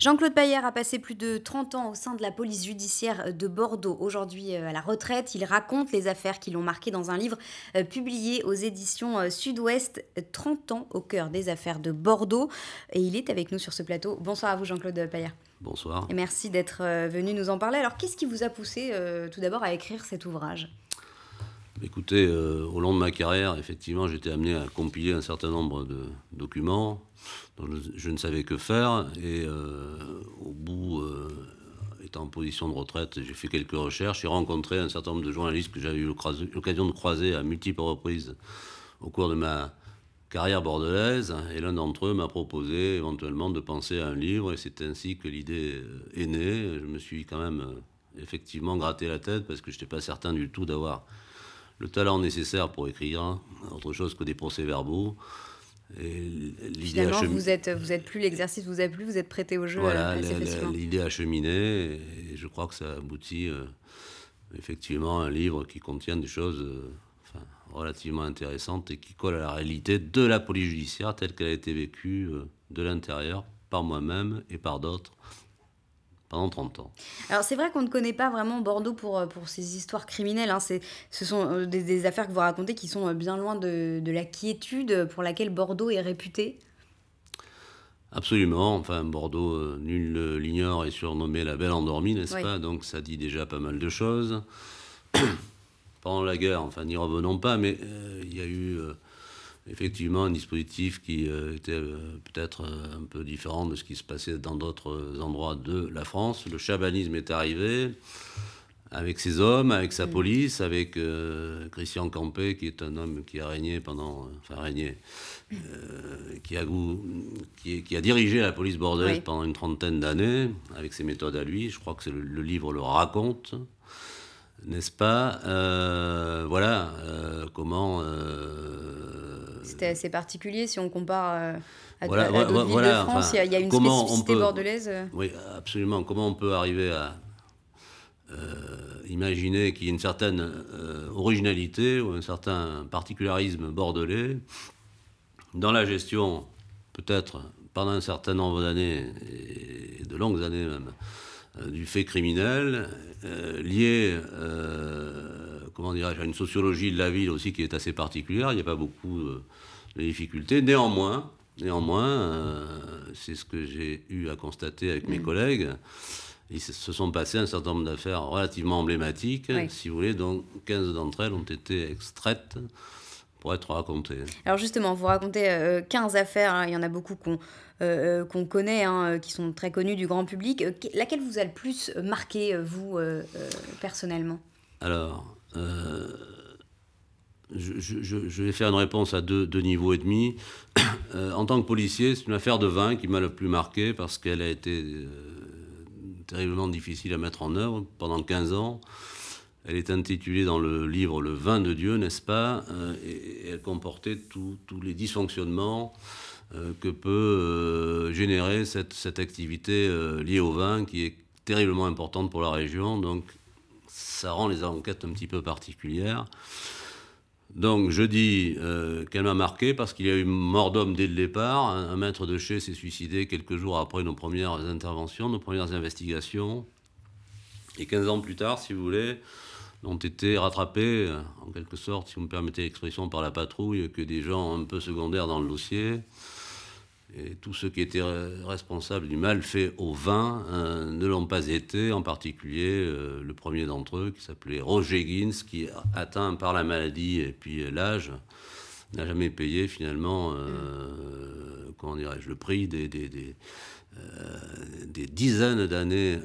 Jean-Claude Paillère a passé plus de 30 ans au sein de la police judiciaire de Bordeaux. Aujourd'hui euh, à la retraite, il raconte les affaires qui l'ont marqué dans un livre euh, publié aux éditions euh, Sud-Ouest, 30 ans au cœur des affaires de Bordeaux. Et il est avec nous sur ce plateau. Bonsoir à vous Jean-Claude Paillère. Bonsoir. Et merci d'être venu nous en parler. Alors qu'est-ce qui vous a poussé tout d'abord à écrire cet ouvrage? Écoutez, au long de ma carrière, effectivement, j'étais amené à compiler un certain nombre de documents dont je, ne savais que faire. Et euh, au bout, euh, étant en position de retraite, j'ai fait quelques recherches. J'ai rencontré un certain nombre de journalistes que j'avais eu l'occasion de croiser à multiples reprises au cours de ma carrière bordelaise. Et l'un d'entre eux m'a proposé éventuellement de penser à un livre. Et c'est ainsi que l'idée euh, est née. Je me suis quand même effectivement gratté la tête parce que je n'étais pas certain du tout d'avoir le talent nécessaire pour écrire autre chose que des procès-verbaux. Finalement, vous êtes, vous êtes plus l'exercice vous a plu, vous êtes prêté au jeu. Voilà, l'idée a cheminé et je crois que ça aboutit euh, effectivement à un livre qui contient des choses euh, relativement intéressantes et qui collent à la réalité de la police judiciaire telle qu'elle a été vécue euh, de l'intérieur par moi-même et par d'autres pendant 30 ans. Alors c'est vrai qu'on ne connaît pas vraiment Bordeaux pour, euh, pour ces histoires criminelles. Hein. Ce sont euh, des, affaires que vous racontez qui sont euh, bien loin de, de la quiétude pour laquelle Bordeaux est réputé. Absolument. Enfin, Bordeaux, nul l'ignore, est surnommé la Belle Endormie, n'est-ce pas? Donc ça dit déjà pas mal de choses. Pendant la guerre, enfin, n'y revenons pas, mais il y a eu effectivement un dispositif qui euh, était euh, peut-être euh, un peu différent de ce qui se passait dans d'autres endroits de la France. Le chabanisme est arrivé avec ses hommes, avec sa mm. police, avec Christian Campé, qui est un homme qui a régné pendant, enfin régné, qui, a, qui, qui, a dirigé la police bordelaise pendant une trentaine d'années, avec ses méthodes à lui. Je crois que le, le, livre le raconte n'est-ce pas? Voilà comment c'était assez particulier si on compare euh, à, d'autres villes de France. il, y a, une spécificité bordelaise. Euh. Oui, absolument. Comment on peut arriver à euh, imaginer qu'il y ait une certaine originalité ou un certain particularisme bordelais dans la gestion, peut-être pendant un certain nombre d'années, et de longues années même, du fait criminel, lié comment dirais-je, à une sociologie de la ville aussi qui est assez particulière. Il n'y a pas beaucoup de difficultés. Néanmoins, néanmoins euh, c'est ce que j'ai eu à constater avec mes mm. collègues. Ils se sont passés un certain nombre d'affaires relativement emblématiques, si vous voulez, dont 15 d'entre elles ont été extraites pour être racontées. Alors justement, vous racontez 15 euh, affaires, hein. il y en a beaucoup qu'on euh, qu'on connaît, hein, qui sont très connues du grand public. laquelle vous a le plus marqué, vous, personnellement? Alors, je, vais faire une réponse à deux, niveaux et demi. Euh, en tant que policier, c'est une affaire de vin qui m'a le plus marqué parce qu'elle a été euh, terriblement difficile à mettre en œuvre pendant 15 ans. Elle est intitulée dans le livre Le vin de Dieu, n'est-ce pas euh, et, elle comportait tous les dysfonctionnements que peut générer cette, cette activité liée au vin qui est terriblement importante pour la région. Donc ça rend les enquêtes un petit peu particulières. Donc je dis euh, qu'elle m'a marqué parce qu'il y a eu mort d'homme dès le départ. Un, maître de chez s'est suicidé quelques jours après nos premières interventions, nos premières investigations. Et 15 ans plus tard, si vous voulez, ont été rattrapés, en quelque sorte, si vous me permettez l'expression, par la patrouille, que des gens un peu secondaires dans le dossier. Et tous ceux qui étaient responsables du mal fait au vin euh, ne l'ont pas été, en particulier euh, le premier d'entre eux, qui s'appelait Roger Gins, qui, atteint par la maladie et puis l'âge, n'a jamais payé finalement, euh, comment dirais-je, le prix des, dizaines d'années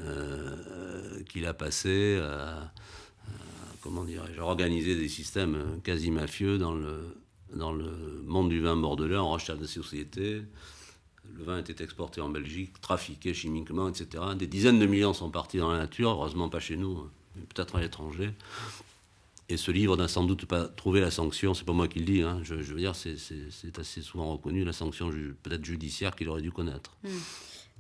qu'il a passé à, comment dirais-je, organiser des systèmes quasi mafieux dans le, dans le monde du vin bordelais, en rachat de sociétés, le vin était exporté en Belgique, trafiqué chimiquement, etc. Des dizaines de millions sont partis dans la nature, heureusement pas chez nous, mais peut-être à l'étranger. Et ce livre n'a sans doute pas trouvé la sanction, c'est pas moi qui le dis, hein. je, veux dire, c'est assez souvent reconnu, la sanction peut-être judiciaire qu'il aurait dû connaître. Hmm.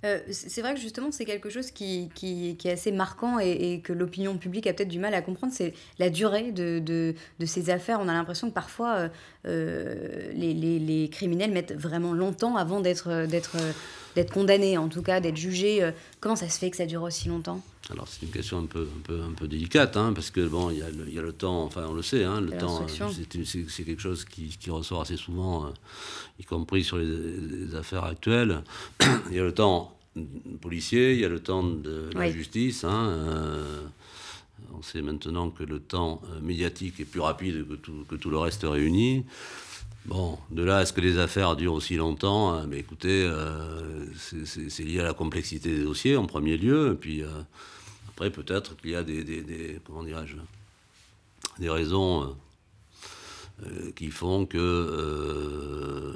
Euh, c'est vrai que justement, c'est quelque chose qui, est assez marquant et, que l'opinion publique a peut-être du mal à comprendre, c'est la durée de, de, ces affaires. On a l'impression que parfois, euh, euh, les, criminels mettent vraiment longtemps avant d'être d'être condamné, en tout cas, d'être jugé. comment ça se fait que ça dure aussi longtemps alors c'est une question un peu, un peu, un peu délicate, hein, parce que bon, il y, a le, y a le temps, enfin on le sait, hein, le temps, c'est quelque chose qui, qui, ressort assez souvent, y compris sur les, affaires actuelles. il y a le temps policier, il y a le temps de la justice. Hein, on sait maintenant que le temps euh, médiatique est plus rapide que tout, que tout le reste réuni. Bon, de là à ce que les affaires durent aussi longtemps, hein, mais écoutez, euh, c'est lié à la complexité des dossiers en premier lieu, et puis euh, après peut-être qu'il y a des, des, comment dirais-je, des raisons qui font que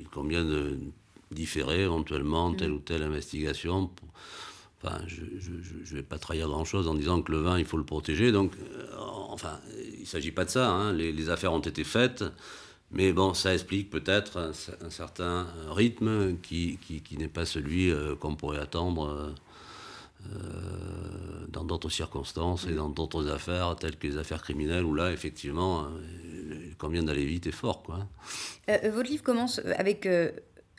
il convient de différer éventuellement telle mm. ou telle investigation. Enfin, je ne vais pas trahir grand-chose en disant que le vin, il faut le protéger. Donc, euh, enfin, il ne s'agit pas de ça. Hein. Les, affaires ont été faites. Mais bon, ça explique peut-être un, certain rythme qui, qui, n'est pas celui euh, qu'on pourrait attendre euh, dans d'autres circonstances et dans d'autres affaires, telles que les affaires criminelles, où là, effectivement, il convient d'aller vite et fort. Quoi. votre livre commence avec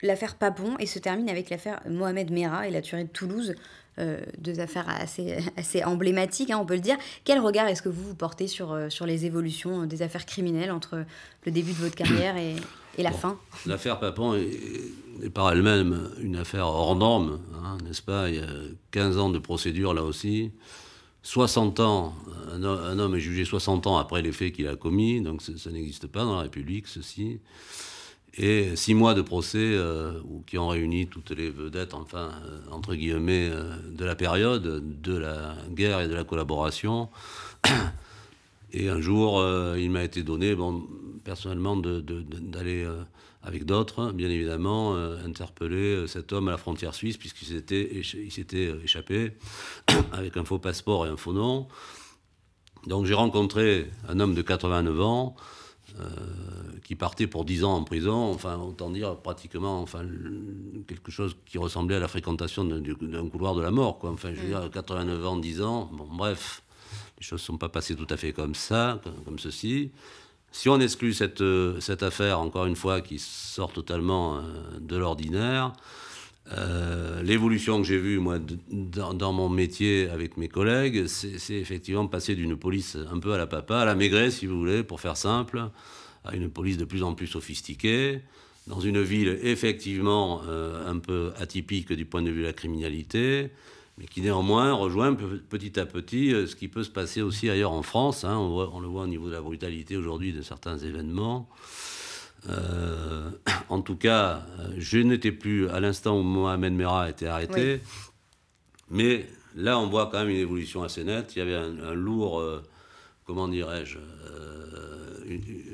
l'affaire Papon et se termine avec l'affaire Mohamed Merah et la tuerie de Toulouse. Euh, deux affaires assez, assez emblématiques, hein, on peut le dire. Quel regard est-ce que vous, vous portez sur, euh, sur les évolutions des affaires criminelles entre le début de votre carrière et, et la fin? L'affaire Papon est, est, par elle-même une affaire hors norme, hein, n'est-ce pas? Il y a 15 ans de procédure là aussi. 60 ans, un, un, homme est jugé 60 ans après les faits qu'il a commis, donc ça n'existe pas dans la République, ceci et six mois de procès euh, qui ont réuni toutes les vedettes, enfin, euh, entre guillemets, euh, de la période, de la guerre et de la collaboration. Et un jour, il m'a été donné, bon, personnellement, d'aller avec d'autres, bien évidemment, interpeller cet homme à la frontière suisse, puisqu'il s'était échappé avec un faux passeport et un faux nom. Donc j'ai rencontré un homme de 89 ans qui partait pour 10 ans en prison, enfin, autant dire pratiquement enfin, quelque chose qui ressemblait à la fréquentation d'un couloir de la mort. Quoi. Enfin, je veux mm. dire, 89 ans, 10 ans, bon, bref, les choses ne sont pas passées tout à fait comme ça, comme, ceci. Si on exclut cette, cette affaire, encore une fois, qui sort totalement euh, de l'ordinaire, euh, l'évolution que j'ai vue, moi, dans, mon métier avec mes collègues, c'est effectivement passer d'une police un peu à la papa, à la maigret, si vous voulez, pour faire simple, à une police de plus en plus sophistiquée, dans une ville effectivement euh, un peu atypique du point de vue de la criminalité, mais qui néanmoins rejoint petit à petit euh, ce qui peut se passer aussi ailleurs en France. Hein. on, on, le voit au niveau de la brutalité aujourd'hui de certains événements. Euh, en tout cas, je n'étais plus à l'instant où Mohamed Merah a été arrêté. Mais là, on voit quand même une évolution assez nette. Il y avait un, lourd, euh, comment dirais-je, euh,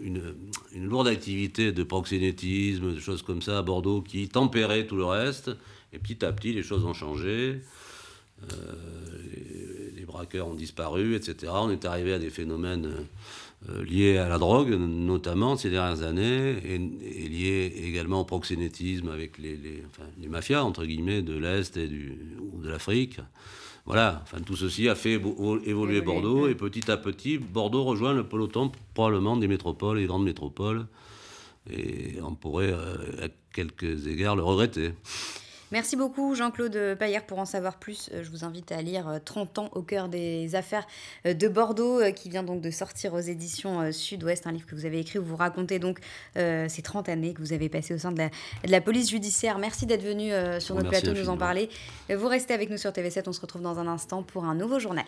une, lourde activité de proxénétisme, de choses comme ça à Bordeaux qui tempérait tout le reste. Et petit à petit, les choses ont changé. Braqueurs ont disparu, etc. On est arrivé à des phénomènes euh, liées à la drogue, notamment ces dernières années, et, liées également au proxénétisme avec les, les, mafias, entre guillemets, de l'Est et du, ou de l'Afrique. Voilà, enfin, tout ceci a fait évoluer Bordeaux, et petit à petit, Bordeaux rejoint le peloton probablement des métropoles et des grandes métropoles, et on pourrait, euh, à quelques égards, le regretter. Merci beaucoup Jean-Claude Paillère pour en savoir plus. Euh, je vous invite à lire 30 euh, ans au cœur des affaires euh, de Bordeaux qui vient donc de sortir aux éditions Sud-Ouest, un livre que vous avez écrit où vous racontez donc ces 30 années que vous avez passées au sein de la, police judiciaire. Merci d'être venu sur notre plateau nous en parler. Vous restez avec nous sur TV7, on se retrouve dans un instant pour un nouveau journal.